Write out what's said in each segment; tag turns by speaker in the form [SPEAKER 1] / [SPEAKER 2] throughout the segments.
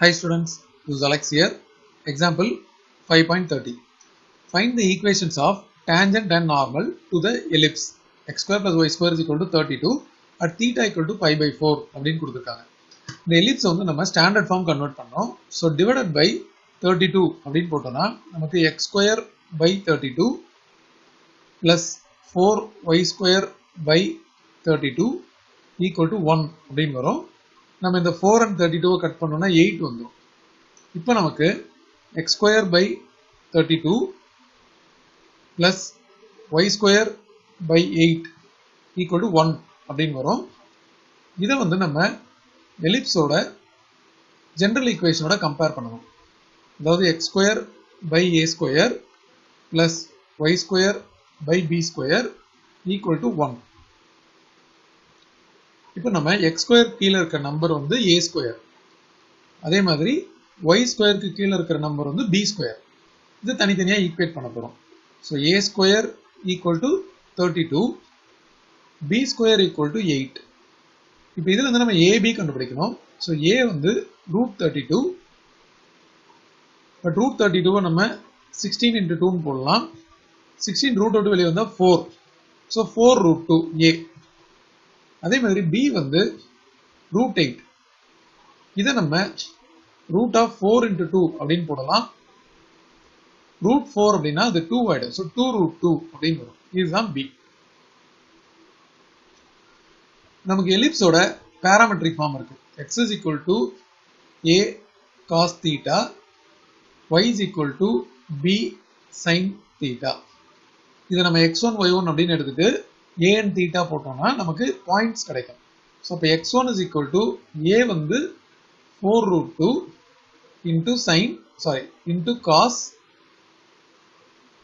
[SPEAKER 1] Hi students, this is Alex here. Example 5.30. Find the equations of tangent and normal to the ellipse x square plus y square is equal to 32 at theta equal to pi by 4 அப்படின்னு கொடுத்துருக்காங்க இந்த ellipse வந்து நம்ம standard form convert பண்ணோம் so divided by thirty two அப்படின்னு போட்டோம்னா நமக்கு x square by thirty two plus four y square by thirty two equal to one அப்படின்னு வரும் நம்ம இந்த ஃபோர் அண்ட் தேர்ட்டி டூவை கட் பண்ணோம்னா எயிட் வந்துடும் இப்போ நமக்கு x square by thirty two plus y square by eight equal to one அப்படின்னு வரும். இதை வந்து நம்ம எலிப்ஸோட ஜென்ரல் ஈக்குவேஷனோட கம்பேர் பண்ணணும். அதாவது x square by a square plus y square by b square equal to one இப்போ நம்ம எக்ஸ் ஸ்கொயர் கீழே இருக்கிற நம்பர் வந்து ஏ ஸ்கொயர் அதே மாதிரி ஒய் ஸ்கொயருக்கு கீழே இருக்கிற நம்பர் வந்து பி ஸ்கொயர் இது தனித்தனியாக ஈக்குவேட் பண்ண போகிறோம் so a square equal to thirty two b square equal to eight இப்போ இதில் வந்து நம்ம ஏபி கண்டுபிடிக்கணும். ஸோ ஏ வந்து root thirty two but root thirty டூவை நம்ம சிக்ஸ்டீன் இன்ட்டு டூன்னு போடலாம். சிக்ஸ்டீன் ரூட் அவுட் வெளியே வந்தால் four so four root two a அதே மாதிரி பி வந்து ரூட் எயிட் இதை நம்ம root of four into two அப்படின்னு போடலாம். ரூட் ஃபோர் அப்படின்னா அது டூ ஆயிடும் ஸோ டூ ரூட் டூ அப்படின்னு வரும். இதுதான் பி நமக்கு எலிப்ஸோட பேராமெட்ரிக் ஃபார்ம் இருக்கு. X is equal to a cos theta y is equal to b sine theta இதை நம்ம எக்ஸ் ஒன் ஒய் ஒன் அப்படின்னு எடுத்துட்டு ஏன் தீட்டா போட்டோம்னா நமக்கு பாயிண்ட்ஸ் கிடைக்கும். ஸோ இப்போ x one is equal to a வந்து four root two into sine sorry into cos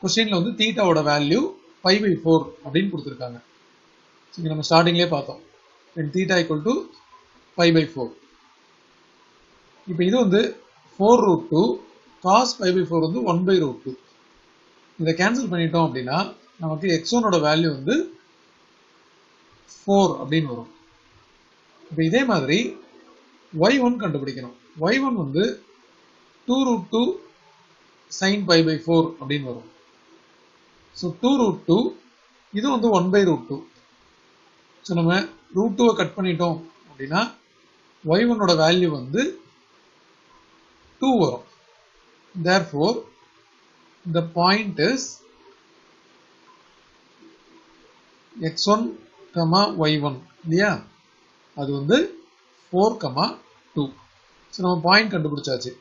[SPEAKER 1] கொஸ்டினில் வந்து தீட்டாவோட வேல்யூ ஃபைவ் பை ஃபோர் அப்படின்னு கொடுத்துருக்காங்க. ஸோ நம்ம ஸ்டார்டிங்லேயே பார்த்தோம். Theta equal to five by four இப்போ இது வந்து four root two cos five by four வந்து ஒன் பை ரூட் டூ இதை கேன்சல் பண்ணிட்டோம் அப்படின்னா நமக்கு எக்ஸ் ஒனோட வேல்யூ வந்து ஃபோர் அப்படின்னு வரும். இப்போ இதே மாதிரி ஒய் ஒன் கண்டுபிடிக்கணும். ஒய் ஒன் வந்து two root two sine pi by four அப்படின்னு வரும். ஸோ டூ ரூட் டூ இது வந்து one by root two so நம்ம ரூட் டூவை கட் பண்ணிட்டோம் அப்படின்னா ஒய் ஒன்னோட வேல்யூ வந்து டூ வரும். Therefore the point is x one comma y one இல்லையா? அது வந்து ஃபோர் கமா டூ ஸோ நம்ம பாயிண்ட் கண்டுபிடிச்சாச்சு.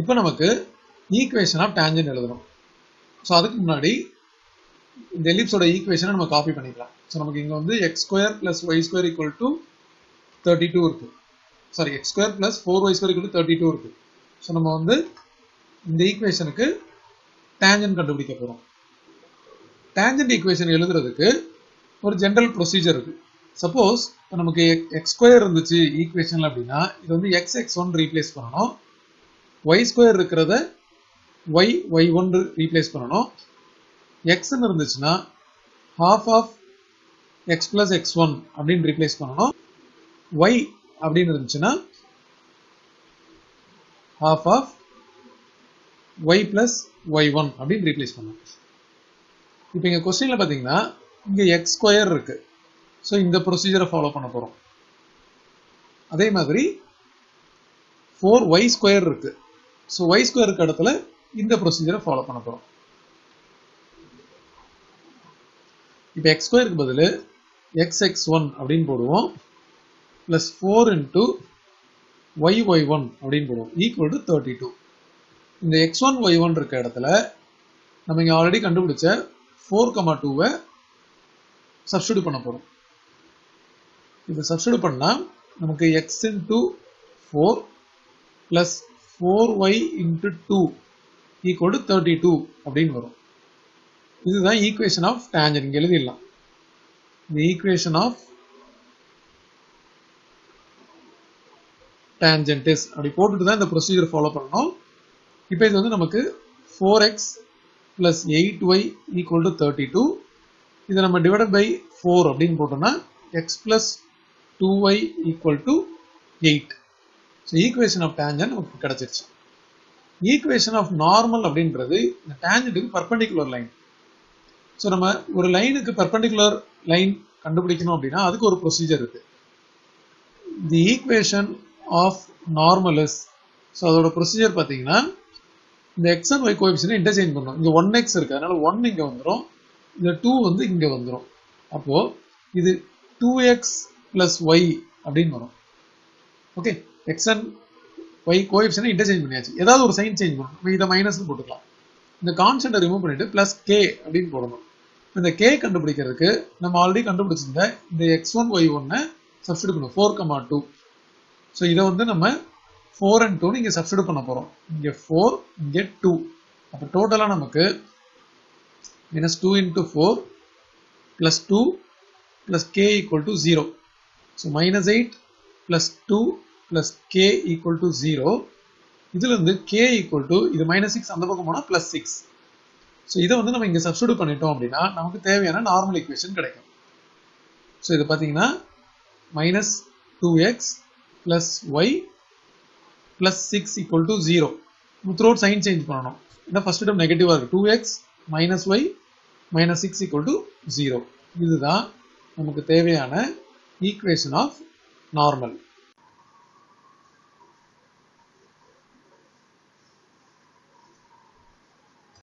[SPEAKER 1] இப்போ நமக்கு ஈக்குவேஷன் ஆஃப் டேஞ்சன் எழுதணும். ஸோ அதுக்கு முன்னாடி இந்த எலிப்ஸோட ஈக்குவேஷனை நம்ம காப்பி பண்ணிக்கலாம். ஸோ நமக்கு இங்கே வந்து x square plus y square equal to thirty two இருக்கு. Sorry x square plus four y square equal to thirty two இருக்கு. ஸோ நம்ம வந்து இந்த ஈக்குவேஷனுக்கு டேஞ்சன் கண்டுபிடிக்க போகிறோம் டேஞ்சன்ட் ஈக்குவேஷன் எழுதுறதுக்கு ஒரு ஜென்ரல் ப்ரொசீஜர் இருக்கு. சப்போஸ் இப்போ நமக்கு எக்ஸ் ஸ்கொயர் இருந்துச்சு ஈக்குவேஷன்ல அப்படின்னா இது வந்து எக்ஸ் எக்ஸ் ஒன் ரீப்ளேஸ் பண்ணணும். ஒய் ஸ்கொயர் இருக்கிறத ஒய் ஒய் ஒன் ரீப்ளேஸ் பண்ணணும். எக்ஸ்ன்னு இருந்துச்சுன்னா half of x plus x one அப்படின்னு ரீப்ளேஸ் பண்ணணும். ஒய் அப்படின்னு இருந்துச்சுன்னா half of y plus y one அப்படின்னு ரீப்ளேஸ் பண்ணணும். இப்போ இங்கே கொஸ்டினில் பார்த்தீங்கன்னா இங்கே எக்ஸ் ஸ்கொயர் இருக்கு. ஸோ இந்த ப்ரொசீஜரை ஃபாலோ பண்ண போகிறோம் அதே மாதிரி ஃபோர் ஒய் ஸ்கொயர் இருக்கு. ஸோ ஒய் ஸ்கொயர் இருக்க இடத்துல இந்த ப்ரொசீஜரை ஃபாலோ பண்ண போகிறோம் இப்போ எக்ஸ் ஸ்கொயருக்கு பதில் எக்ஸ் எக்ஸ் ஒன் அப்படின்னு போடுவோம். Plus four into y y one அப்படின்னு போடுவோம். ஈக்குவல் டு தேர்ட்டி டூ இந்த எக்ஸ் ஒன் ஒய் ஒன் இருக்க இடத்துல நம்ம இங்கே ஆல்ரெடி கண்டுபிடிச்ச ஃபோர் கமா டூவை சப்ஸ்டியூட் பண்ண போகிறோம் இதை சப்ஸ்டியூட் பண்ணால் நமக்கு x into four plus four y into two equal to thirty two அப்படின்னு வரும். இதுதான் ஈக்குவேஷன் ஆஃப் டேஞ்சன் இங்கே எழுதிடலாம். இந்த ஈக்குவேஷன் ஆஃப் டேஞ்சன்டிஸ் அப்படி போட்டுட்டு தான் இந்த ப்ரொசீஜர் ஃபாலோ பண்ணணும். இப்போ இது வந்து நமக்கு four x plus eight y equal to thirty two இதை நம்ம டிவைட் பை ஃபோர் அப்படின்னு போட்டோம்னா x plus two y equal to eight so equation of tangent நமக்கு கிடச்சிருச்சு. ஈக்குவேஷன் ஆஃப் நார்மல் அப்படின்றது இந்த டேஞ்சன்ட்டுக்கு பர்பண்டிகுலர் லைன் ஸோ நம்ம ஒரு லைனுக்கு பர்பண்டிகுலர் லைன் கண்டுபிடிக்கணும் அப்படின்னா அதுக்கு ஒரு ப்ரொசீஜர் இருக்கு. The equation of normal is so அதோட ப்ரொசீஜர் பார்த்தீங்கன்னா இந்த எக்ஸ் அண்ட் ஒய் கோஎஃபிஷியனை இன்டர்சேஞ்ச் பண்ணணும். இங்கே ஒன் எக்ஸ் இருக்கு. அதனால ஒன் இங்கே வந்துடும் இந்த டூ வந்து இங்கே வந்துடும் அப்போ இது டூ எக்ஸ் பிளஸ் ஒய் அப்படின்னு வரும். ஓகே எக்ஸ் அண்ட் ஒய் கோஎஃபிஷியனை இன்டர்சேஞ்ச் பண்ணியாச்சு. ஏதாவது ஒரு சைன் சேஞ்ச் பண்ணணும். இதை மைனஸ்னு போட்டுக்கலாம். இந்த கான்ஸ்டன்ட்டை ரிமூவ் பண்ணிட்டு பிளஸ் கே அப்படின்னு போடணும். இந்த கே கண்டுபிடிக்கிறதுக்கு நம்ம ஆல்ரெடி கண்டுபிடிச்சிருந்த இந்த எக்ஸ் ஒன் ஒய் ஒன்னை சப்ஸ்டியூட் பண்ணும் ஃபோர் கமா டூ ஸோ இதை வந்து நம்ம ஃபோர் அண்ட் டூ இங்கே சப்ஸ்டியூட் பண்ண போகிறோம் இங்கே ஃபோர் இங்கே டூ அப்போ டோட்டலாக நமக்கு minus two into four plus two plus k equal to zero so minus eight plus two plus k equal to zero இதுலேருந்து கே ஈக்குவல் டு இது மைனஸ் சிக்ஸ் அந்த பக்கம் போனால் ப்ளஸ் சிக்ஸ் ஸோ இதை வந்து நம்ம இங்கே சப்ஸ்டியூட் பண்ணிட்டோம் அப்படின்னா நமக்கு தேவையான நார்மல் ஈக்குவேஷன் கிடைக்கும். ஸோ இது பார்த்தீங்கன்னா minus two x plus y plus six equal to zero through sign change பண்ணணும். ஏன்னா ஃபர்ஸ்ட் டம் நெகட்டிவாக இருக்குது two x minus y minus six equal to zero இதுதான் நமக்கு தேவையான ஈக்குவேஷன் ஆஃப் நார்மல்